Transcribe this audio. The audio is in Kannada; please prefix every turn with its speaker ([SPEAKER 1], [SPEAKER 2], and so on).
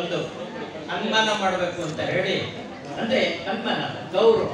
[SPEAKER 1] ಒಂದು ಅನುಮಾನ ಮಾಡಬೇಕು ಅಂತ ಹೇಳಿ. ಅಂದ್ರೆ ಅನುಮಾನ ಗೌರವ.